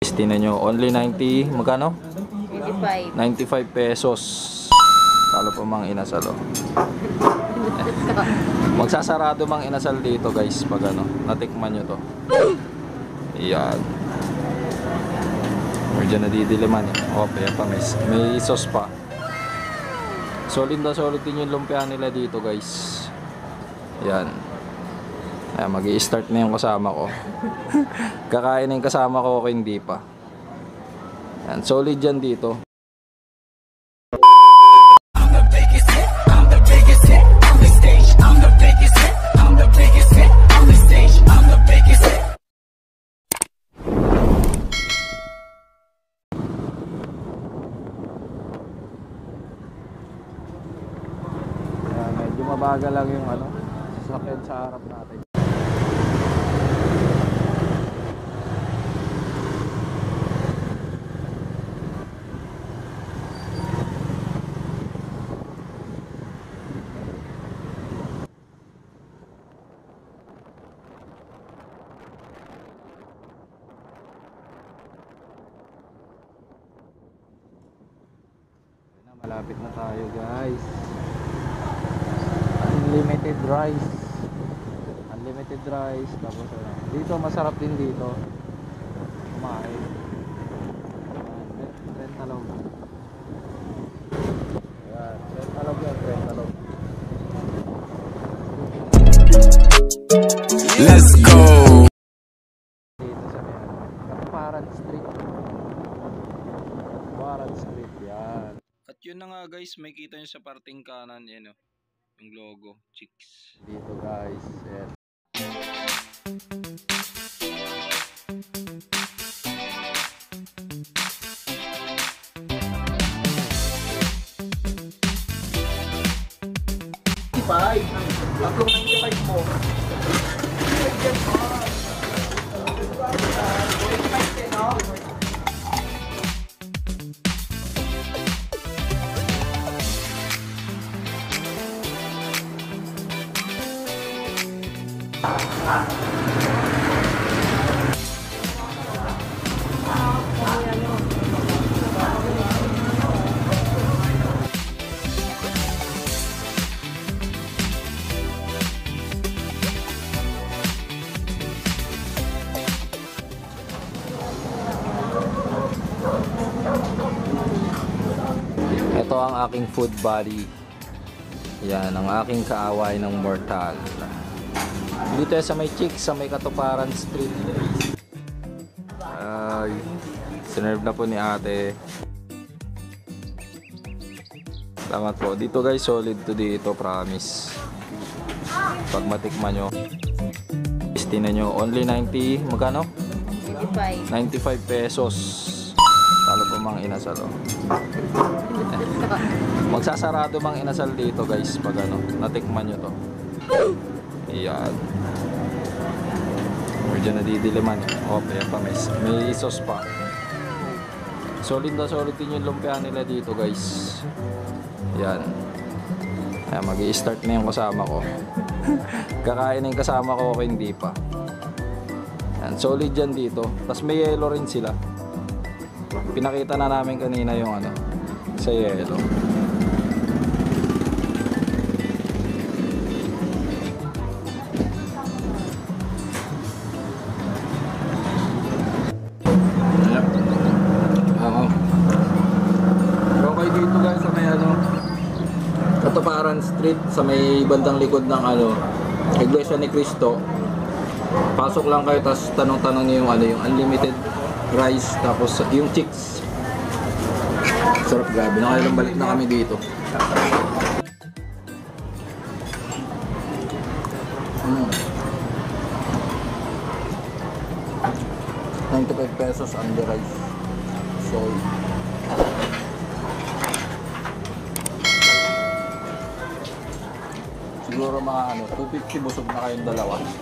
Guys, Tingnan nyo, only 90, magkano? 85. 95 pesos. Talo pa mang inasal oh. Magsasarado mang inasal dito guys pag ano, natikman nyo to. Yan. Medyo nadidiliman eh. Oh, kaya pa may, may sauce pa. Solid na solid din yung lumpia nila dito guys. Yan. Ayan, mag start na yung kasama ko. Kakain na yung kasama ko, okay, hindi pa. Yan, solid yan dito. Ayan, medyo mabagal lang yung ano, sasakyan sa harap natin. Ayun na, malapit na tayo guys. Unlimited rice. Unlimited rice. Tapos ano. Dito masarap din dito. Kumain. Ayan, Rentalog. Ayan, rentalog yan, rentalog. Let's go. Dito sa may ano, Kaparan Street. Kaparan Street, yan. Yun na nga guys, may kita nyo sa parting kanan yan o. Yung logo, chicks. Dito guys, yan. Ito ang aking food body. Yan, ang aking kaaway ng mortal. Dito sa may chick, sa may Katuparan Street. Ay, sinerve na po ni ate. Salamat po. Dito guys, solid to dito, promise. Pag matikman nyo. Tingnan nyo, only 90, magkano? 85. 95 pesos. Talo po mang inasal oh. Magsasarado mang inasal dito guys pag ano, natikman nyo to. Yan. Medyo nadidiliman eh. Oh, kaya pa may, may sauce pa. Solid na solid din yung lumpia nila dito guys. Yan. Ayan, mag start na yung kasama ko. Kakain yung kasama ko, okay, hindi pa. Yan, solid yan dito. Tapos may yellow rin sila. Pinakita na namin kanina yung ano, sa yellow. Katuparan Street sa may bandang likod ng ano, Iglesia ni Cristo. Pasok lang kayo tapos tanong-tanong niyo yung ano, yung unlimited rice tapos yung chicks. Sarap grabe. Nakailang balik na kami dito. Mm. 95 pesos ang the rice. So, siguro mga ano, 250 busog na kayong dalawa. Mm.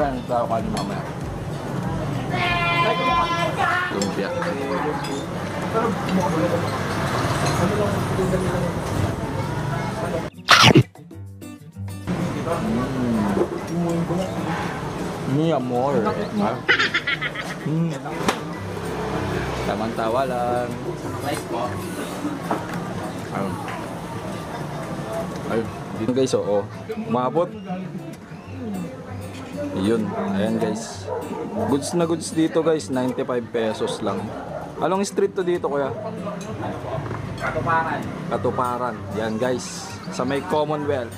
Ang tao ka ni mamaya. Lumpia. Mm, amor. Mm. Tamang tawa lang. Ayun. Ayun. Dito guys, oo. Umabot. Yun. Ayan guys. Goods na goods dito guys. 95 pesos lang. Anong street to dito kuya? Katuparan. Katuparan. Yan guys. Sa may Commonwealth.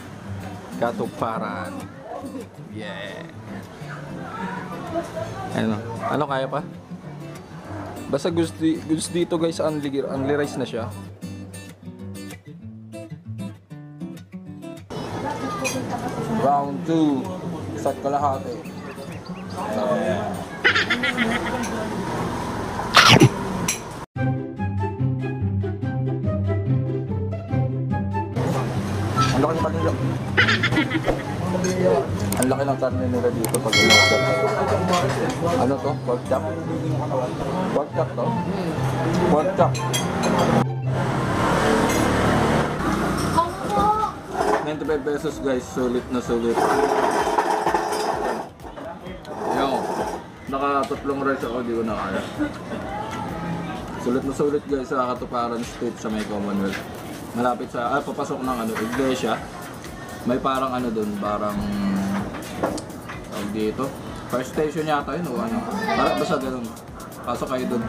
Katuparan. Yeah. Ano? Ano kaya pa? Basta goods, di- dito guys, unli, unli rice na siya. Round 2. Isa't kalahati. Ang laki ng nila. Ang laki ng karne nila dito pag umagal. Ano to? Pork chop? Pork chop to? Pork chop. 95 pesos guys, sulit na sulit. Yo, nakatatlong rice ako, di ko na kaya. Sulit na sulit guys sa Katuparan Street sa may Commonwealth. Malapit sa, ah, papasok ng ano, iglesia. May parang ano dun, parang, tawag dito. First station yata yun o ano. Parang basta ganun. Pasok kayo dun.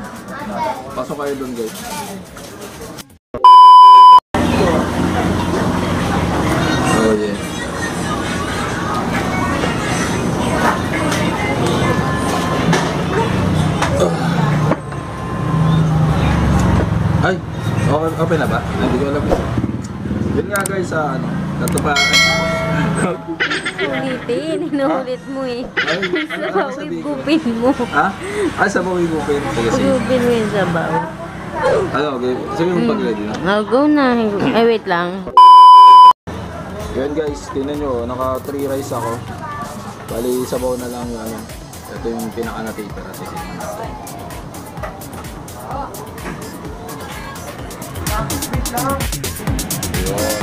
Pasok kayo dun guys. Oh yeah. Ay, okay, open na ba? Hindi ko alam. Yun nga guys ano, katuparan. Ulitin. Inuulit mo eh. Ay, Sabaw, igupin mo. Ha? Ay, sa mga igupin. Igupin mo yung sabaw. Ano, okay. Sabihin mo pag ready na. Oh, go na. Ay, wait lang. Yan guys, tingnan nyo, naka 3 rice ako. Bali, sabaw na lang yung ano. Ito yung pinaka natitira. Titignan natin. Yun.